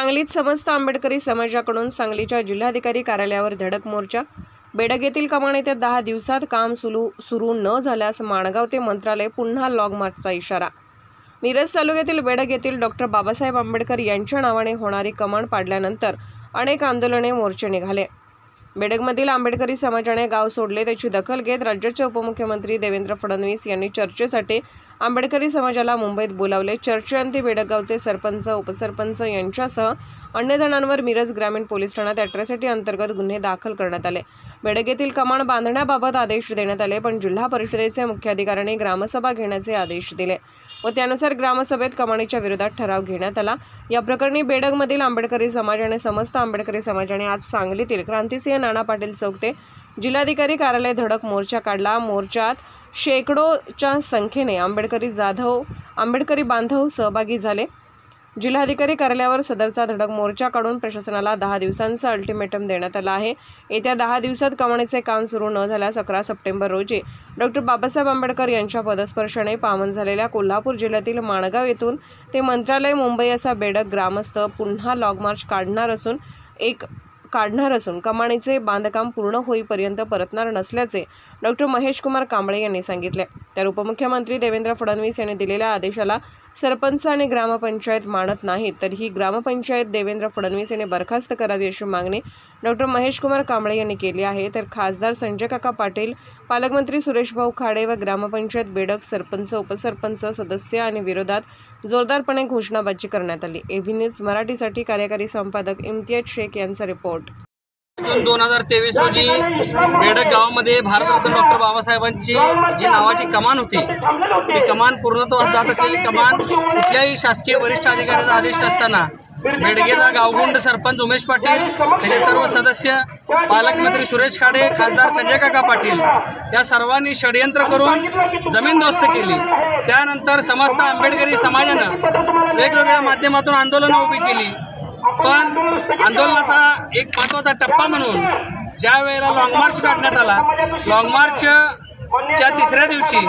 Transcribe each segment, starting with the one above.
सांगलीत समस्त आंबेडकरी समाजाकडून सांगलीच्या जिल्हाधिकारी कार्यालयावर धडक मोर्चा. बेडग येथील कमान येत्या दहा दिवसात काम सुरू सुरू न झाल्यास माणगाव ते मंत्रालय पुन्हा लॉग मार्चचा इशारा. मिरज तालुक्यातील बेडग येथील डॉक्टर बाबासाहेब आंबेडकर यांच्या नावाने होणारी कमान पाडल्यानंतर अनेक आंदोलने मोर्चे निघाले. बेडगमधील आंबेडकरी समाजाने गाव सोडले त्याची दखल घेत राज्याचे उपमुख्यमंत्री देवेंद्र फडणवीस यांनी चर्चेसाठी आंबेडकरी समाजाला मुंबईत बोलावले. चर्चेअंती बेडगावचे सरपंच उपसरपंच यांच्यासह अन्य जणांवर मिरज ग्रामीण पोलीस ठाण्यात अॅट्रॉसिटी अंतर्गत गुन्हे दाखल करण्यात आले. बेडग येथील कमान बांधण्याबाबत आदेश देण्यात आले पण जिल्हा परिषदेचे मुख्याधिकाऱ्यांनी ग्रामसभा घेण्याचे आदेश दिले. व त्यानुसार ग्रामसभेत कमानीच्या विरोधात ठराव घेण्यात आला. या प्रकरणी बेडगमधील आंबेडकरी समाज आणि समस्त आंबेडकरी समाजाने आज सांगलीतील क्रांतिसिंह नाना पाटील चौक ते जिल्हाधिकारी कार्यालय धडक मोर्चा काढला. मोर्चात शेकडोच्या संख्येने आंबेडकरी जाधव आंबेडकरी बांधव सहभागी झाले. जिल्हाधिकारी कार्यालयावर सदरचा धडक मोर्चा काढून प्रशासनाला दहा दिवसांचं अल्टिमेटम देण्यात आलं आहे. येत्या दहा दिवसात कमानीचे काम सुरू न झाल्यास अकरा सप्टेंबर रोजी डॉक्टर बाबासाहेब आंबेडकर यांच्या पदस्पर्शाने पावन झालेल्या कोल्हापूर जिल्ह्यातील माणगाव येथून ते मंत्रालय मुंबई असा बेडक ग्रामस्थ पुन्हा लॉग मार्च काढणार असून एक काढणार असून कमाणीचे बांधकाम पूर्ण होईपर्यंत परतणार नसल्याचे डॉक्टर महेश कुमार कांबळे यांनी सांगितले. तर उपमुख्यमंत्री देवेंद्र फडणवीस यांनी दिलेल्या आदेशाला सरपंच आणि ग्रामपंचायत मानत नाहीत तर ही ग्रामपंचायत देवेंद्र फडणवीस यांनी बरखास्त करावी अशी मागणी डॉक्टर महेशकुमार कांबळे यांनी केली आहे. तर खासदार संजय काका पाटील पालकमंत्री सुरेशभाऊ खाडे व ग्रामपंचायत बेडक सरपंच उपसरपंच सदस्य आणि विरोधात जोरदारपणे घोषणाबाजी करण्यात आली. एव्ही न्यूज मराठीसाठी कार्यकारी संपादक इम्तियाज शेख यांचा रिपोर्ट. जून दोन हजार तेवीस रोजी बेडक गावामध्ये भारतरत्न डॉक्टर बाबासाहेबांची जी नावाची कमान होती ती कमान पूर्णत्वास जात असलेली कमान कुठल्याही शासकीय वरिष्ठ अधिकाऱ्याचा आदेश नसताना बेडगेचा गावगुंड सरपंच उमेश पाटील त्याचे सर्व सदस्य पालकमंत्री सुरेश खाडे खासदार संजय काका पाटील या सर्वांनी षडयंत्र करून जमीनदोस्त केली. त्यानंतर समस्त आंबेडकरी समाजानं वेगवेगळ्या माध्यमातून आंदोलनं उभी केली. पण आंदोलनाचा एक महत्त्वाचा टप्पा म्हणून ज्या वेळेला लॉंग मार्च काढण्यात आला लॉंग मार्चच्या तिसऱ्या दिवशी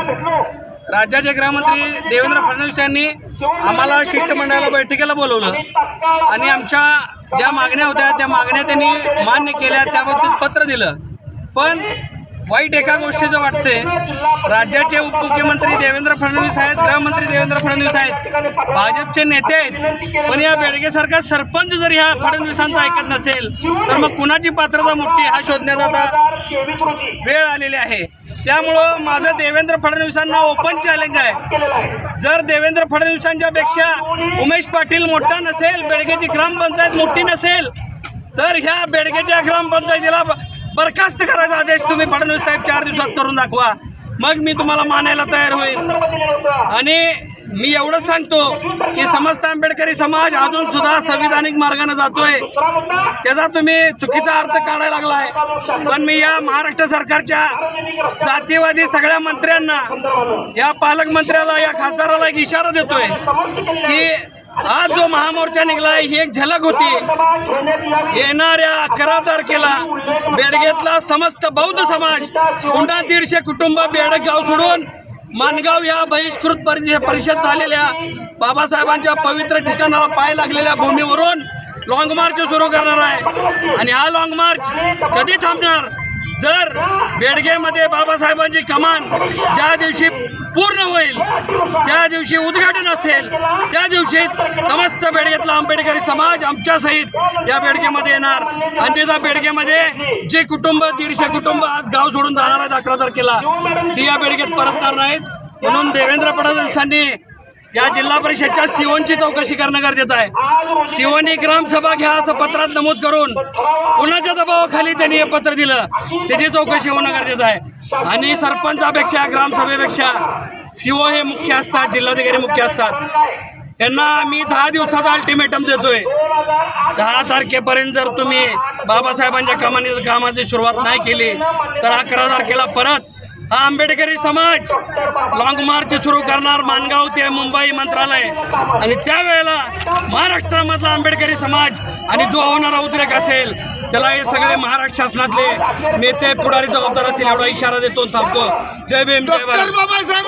राज्याचे गृहमंत्री देवेंद्र फडणवीस यांनी आम्हाला शिष्टमंडळाला बैठकीला बोलवलं. आणि आमच्या ज्या मागण्या होत्या त्या मागण्या त्यांनी मान्य केल्या त्याबाबतीत पत्र दिलं. पण वाईट एका गोष्टीचं वाटते राज्याचे उपमुख्यमंत्री देवेंद्र फडणवीस आहेत गृहमंत्री देवेंद्र फडणवीस आहेत भाजपचे नेते आहेत. पण या बेडगेसारखा सरपंच जर ह्या फडणवीसांचा ऐकत नसेल तर मग कुणाची पात्रता मोठी हा शोधण्याचा आता वेळ आलेली आहे. त्यामुळं माझं देवेंद्र फडणवीसांना ओपन चॅलेंज आहे. जर देवेंद्र फडणवीसांच्या पेक्षा उमेश पाटील मोठा नसेल बेडगेची ग्रामपंचायत मोठी नसेल तर ह्या बेडगेच्या ग्रामपंचायतीला बरखास्त करायचा आदेश तुम्ही फडणवीस साहेब चार दिवसात करून दाखवा. मग मी तुम्हाला मानायला तयार होईल. आणि मी एवढंच सांगतो की समस्त आंबेडकरी समाज अजून सुद्धा संविधानिक मार्गाने जातोय. त्याचा तुम्ही चुकीचा अर्थ काढायला लागलाय. पण मी या महाराष्ट्र सरकारच्या जातीवादी सगळ्या मंत्र्यांना या पालकमंत्र्याला या खासदाराला एक इशारा देतोय की आज जो महामोर्चा निघलाय ही एक झलक होती. येणाऱ्या अकरा तारखेला बेडगेतला समस्त बौद्ध समाज पुन्हा दीडशे कुटुंब बेडक गाव सोडून मानगाव या बहिष्कृत परिषद झालेल्या बाबासाहेबांच्या पवित्र ठिकाणाला पाय लागलेल्या भूमीवरून लॉंग मार्च सुरू करणार आहे. आणि हा लॉंग मार्च कधी थांबणार? जर बेडगेमध्ये बाबासाहेबांची कमान ज्या दिवशी पूर्ण होईल. त्या दिवशी उद्घाटन असेल. त्या दिवशी समस्त बेडगेतला आंबेडकरी समाज आमच्या सहित या बेडगेमध्ये येणार. अन्यथा बेडगेमध्ये जे कुटुंब दीडशे कुटुंब आज गाव सोडून जाणार आहेत अकरा तारखेला ती या बेडगेत परतणार नाहीत. म्हणून देवेंद्र फडणवीसांनी या जिल्हा परिषदच्या सिओनची चौकशी करणं गरजेचं आहे. सिओनी ग्रामसभा घ्या असं पत्रात नमूद करून कुणाच्या दबावाखाली त्यांनी हे पत्र दिलं त्याची चौकशी होणं गरजेचं आहे. आणि सरपंचापेक्षा ग्रामसभेपेक्षा सीओ हे मुख्य असतात जिल्हाधिकारी मुख्य असतात. यांना मी दहा दिवसाचा अल्टिमेटम देतोय. दहा तारखेपर्यंत जर तुम्ही बाबासाहेबांच्या कामाने कामाची सुरुवात नाही केली तर अकरा तारखेला परत हा आंबेडकरी समाज लॉंग मार्च सुरू करणार मानगाव ते मुंबई मंत्रालय. आणि त्यावेळेला महाराष्ट्रामधला आंबेडकरी समाज आणि जो होणारा उद्रेक असेल त्याला हे सगळे महाराष्ट्र शासनातले नेते पुढारी जबाबदार असतील एवढा इशारा देतो थांबतो. जय भीम जय बाबासाहेब